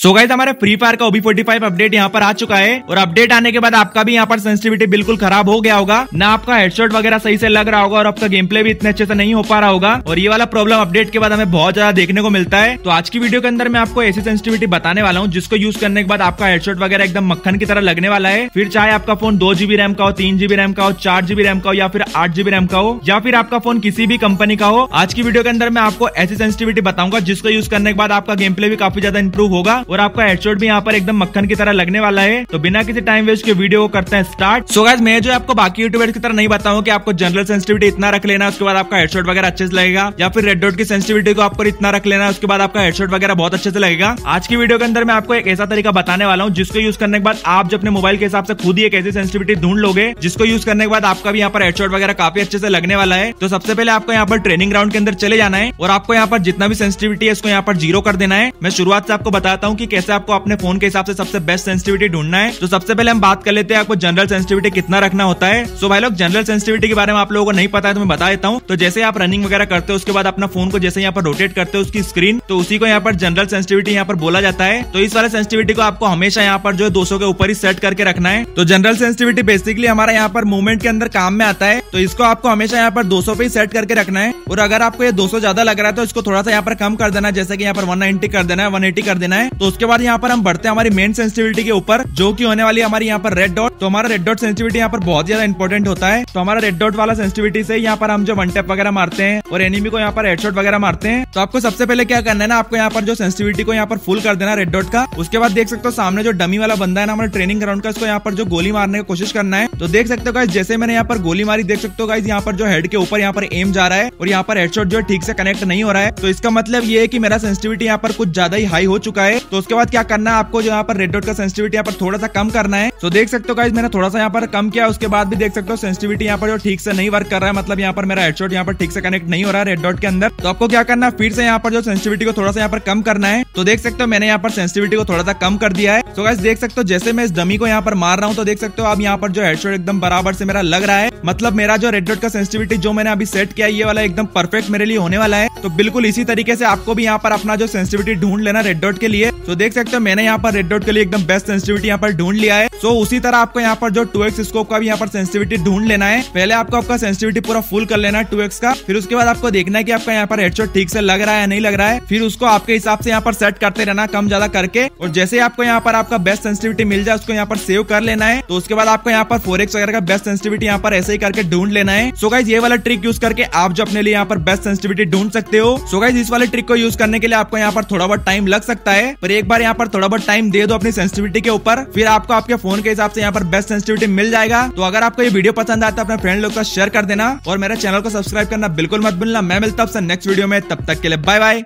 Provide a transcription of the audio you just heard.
सो guys हमारे free fire का OB forty five update यहाँ पर आ चुका है और अपडेट आने के बाद आपका भी यहाँ पर सेंसिटिविटी बिल्कुल खराब हो गया होगा। ना आपका हेडशॉट वगैरह सही से लग रहा होगा और आपका गेम प्ले भी इतने अच्छे से नहीं हो पा रहा होगा। और ये वाला प्रॉब्लम अपडेट के बाद हमें बहुत ज़्यादा देखने को मिलता है। तो आज की वीडियो के अंदर मैं आपको ऐसी सेंसिटिविटी बताने वाला हूँ, जिसको यूज़ करने के बाद आपका हेडशॉट वगैरह एकदम मक्खन की तरह लगने वाला है। फिर चाहे आपका फ़ोन दो जीबी रैम का हो, तीन जीबी रैम का हो, चार जीबी रैम का हो या फिर आठ जीबी रैम का हो, या फिर आपका फ़ोन किसी भी कंपनी का हो, आज की वीडियो के अंदर मैं आपको ऐसी सेंसिटिविटी बताऊँगा, जिसको यूज़ करने के बाद आपका गेम प्ले भी काफ़ी ज़्यादा इंप्रूव होगा। और आपका हेडशॉट भी यहाँ पर एकदम मक्खन की तरह लगने वाला है। तो बिना किसी टाइम वेस्ट के वीडियो को करते हैं स्टार्ट सो गाइस मैं जो आपको बाकी यूट्यूबर्स की तरह नहीं बताऊँ की आपको जनरल सेंसिटिविटी इतना रख लेना, उसके बाद आपका हेडशॉट वगैरह अच्छे से लगेगा, या फिर रेड डॉट की सेंसिटिविटी को आपको इतना रख लेना, उसके बाद आपका हेडशॉट वगैरह बहुत अच्छे से लगेगा। आज की वीडियो के अंदर मैं आपको एक ऐसा तरीका बताने वाला हूँ, जिसको यूज़ करने के बाद आप जो अपने मोबाइल के हिसाब से खुद ही एक ऐसी सेंसिटिविटी ढूंढ लोगे, जिसको यूज़ करने के बाद आपका भी यहाँ पर हेडशॉट वगैरह काफ़ी अच्छे से लगने वाला है। तो सबसे पहले आपको यहाँ पर ट्रेनिंग ग्राउंड के अंदर चले जाना है, और आपको यहाँ पर जितना भी सेंसिटिविटी है, इसको यहाँ पर ज़ीरो कर देना है। मैं शुरुआत से आपको बताता हूँ कि कैसे आपको अपने फ़ोन के हिसाब से सबसे बेस्ट सेंसिटिविटी ढूंढना है? तो सबसे पहले हम बात कर लेते हैं आपको जनरल सेंसिटिविटी कितना रखना होता है। सो भाई लोग जनरल सेंसिटिविटी के बारे में आप लोगों को नहीं पता है तो मैं बता देता हूँ। तो जैसे आप रनिंग वगैरह करते हो, उसके बाद अपना फ़ोन को जैसे यहाँ पर रोटेट करते हो उसकी स्क्रीन तो उसी को यहाँ पर जनरल सेंसिटिविटी यहाँ पर बोला जाता है। तो इस वाले सेंसिटिविटी को आपको हमेशा यहाँ पर जो है दो के ऊपर ही सेट करके रखना है। तो जनरल सेंसिटिविटी बेसिकली हमारा यहाँ पर मूवमेंट के अंदर काम में आता है। तो इसको आपको हमेशा यहाँ पर 200 पे ही सेट करके रखना है। और अगर आपको ये 200 ज़्यादा लग रहा है तो इसको थोड़ा सा यहाँ पर कम कर देना है। जैसे कि यहाँ पर 190 कर देना है 180 कर देना है। तो उसके बाद यहाँ पर हम बढ़ते हैं हमारी मेन सेंसिटिविटी के ऊपर, जो की होने वाली हमारी यहाँ पर रेड डॉट तो हमारा रेड डॉट सेंसिटिविटी यहाँ पर बहुत ज़्यादा इंपॉर्टेंट होता है तो हमारा रेड डॉट वाला सेंसिटिविटी से यहाँ पर हम जो वन टेप वगैरह मारते हैं और एनिमी को यहाँ पर हेडशॉट वगैरह मारते हैं तो आपको सबसे पहले क्या करना है ना आपको यहाँ पर जो सेंसिटिविटी को यहाँ पर फुल कर देना रेड डॉट का उसके बाद देख सकते हो सामने जो डमी वाला बंदा है ना हमारे ट्रेनिंग ग्राउंड का उसको यहाँ पर जो गोली मारने की कोशिश करना है तो देख सकते हो गाइस जैसे मैंने यहाँ पर गोली मारी देख सकते हो गाइस यहाँ पर जो हेड के ऊपर यहाँ पर एम जा रहा है और यहाँ पर हेडशॉट जो ठीक से कनेक्ट नहीं हो रहा है तो इसका मतलब ये है कि मेरा सेंसिटिविटी यहाँ पर कुछ ज़्यादा ही हाई हो चुका है तो उसके बाद क्या करना है आपको जो यहाँ पर रेड डॉट का सेंसिटिविटी यहाँ पर थोड़ा सा कम करना है तो देख सकते हो गाइस मैंने थोड़ा सा यहाँ पर कम किया उसके बाद भी देख सकते हो सेंसिटिविटी यहाँ पर जो ठीक से नहीं वर्क कर रहा है मतलब यहाँ पर मेरा हेडशॉट यहाँ पर ठीक से कनेक्ट नहीं हो रहा है रेड डॉट के अंदर तो आपको क्या करना फिर से यहाँ पर जो सेंसिटिविटी को थोड़ा सा यहाँ पर कम करना है तो देख सकते हो मैंने यहाँ पर सेंसिटिविटी को थोड़ा सा कम कर दिया है तो गाइस देख सकते हो जैसे मैं इस डमी को यहाँ पर मार रहा हूँ तो देख सकते हो अब यहाँ पर जो हेडशॉट एकदम बराबर से मेरा लग रहा है मतलब मेरा जो रेड डॉट का सेंसिटिविटी जो मैंने अभी सेट किया ये वाला एकदम परफेक्ट मेरे लिए होने वाला है तो बिल्कुल इसी तरीके से आपको भी यहाँ पर अपना जो सेंसिटिविटी ढूंढ लेना रेड डॉट के लिए तो देख सकते हो मैंने यहाँ पर रेड डॉट के लिए एकदम बेस्ट सेंसिटिविटी यहाँ पर ढूंढ लिया है तो उसी तरह आपको यहाँ पर जो टू एक्स स्कोप का भी यहाँ पर सेंसिटिविटी ढूंढ लेना है पहले आपको आपका सेंसिटिविटी पूरा फुल कर लेना है टू एक्स का फिर उसके बाद आपको देखना है कि आपका यहाँ पर हेडशॉट ठीक से लग रहा है या नहीं लग रहा है फिर उसको आपके हिसाब से यहाँ पर सेट करते रहना कम ज़्यादा करके और जैसे आपको यहाँ पर आपका बेस्ट सेंसिटिविटी मिल जाए उसको यहाँ पर सेव कर लेना है तो उसके बाद आपको यहाँ पर फोर एक्स वगैरह का बेस्ट सेंसिटिविटी यहाँ पर ऐसे ही करके ढूंढ लेना है सो गाइज़ ये वाला ट्रिक यूज़ करके आप जो अपने लिए यहाँ पर बेस्ट सेंसिटिविटी ढूंढ सकते हो सो गाइज़ इस वाले ट्रिक को यूज़ करने के लिए आपको यहाँ पर थोड़ा बहुत टाइम लग सकता है पर एक बार यहाँ पर थोड़ा बहुत टाइम दे दो अपनी सेंसिटिविटी के ऊपर फिर आपको आपके फ़ोन के हिसाब से यहाँ पर बेस्ट सेंसिटिविटी मिल जाएगा। तो अगर आपको ये वीडियो पसंद आता है अपने फ्रेंड लोग का शेयर कर देना और मेरे चैनल को सब्सक्राइब करना बिल्कुल मत भूलना। मैं मिलता हूँ नेक्स्ट वीडियो में। तब तक के लिए बाय बाय